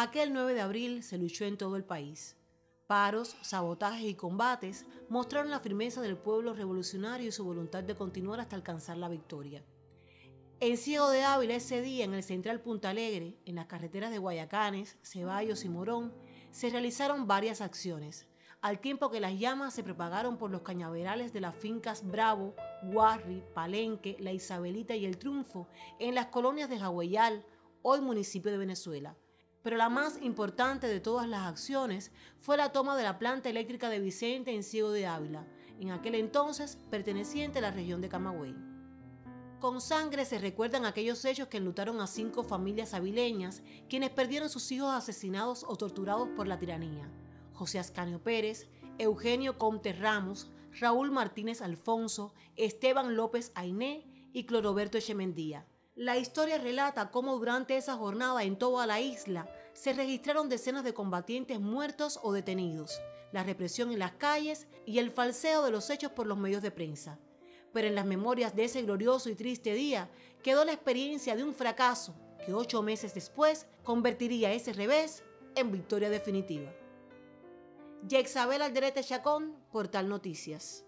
Aquel 9 de abril se luchó en todo el país. Paros, sabotajes y combates mostraron la firmeza del pueblo revolucionario y su voluntad de continuar hasta alcanzar la victoria. En Ciego de Ávila ese día, en el central Punta Alegre, en las carreteras de Guayacanes, Ceballos y Morón, se realizaron varias acciones, al tiempo que las llamas se propagaron por los cañaverales de las fincas Bravo, Guarri, Palenque, La Isabelita y El Triunfo, en las colonias de Jagüeyal, hoy municipio de Venezuela. Pero la más importante de todas las acciones fue la toma de la planta eléctrica de Vicente en Ciego de Ávila, en aquel entonces perteneciente a la región de Camagüey. Con sangre se recuerdan aquellos hechos que enlutaron a cinco familias avileñas, quienes perdieron sus hijos asesinados o torturados por la tiranía. José Ascanio Pérez, Eugenio Comte Ramos, Raúl Martínez Alfonso, Esteban López Ainé y Cloroberto Echemendía. La historia relata cómo durante esa jornada en toda la isla se registraron decenas de combatientes muertos o detenidos, la represión en las calles y el falseo de los hechos por los medios de prensa. Pero en las memorias de ese glorioso y triste día quedó la experiencia de un fracaso que ocho meses después convertiría ese revés en victoria definitiva. Yexabel Alderete Chacón, Portal Noticias.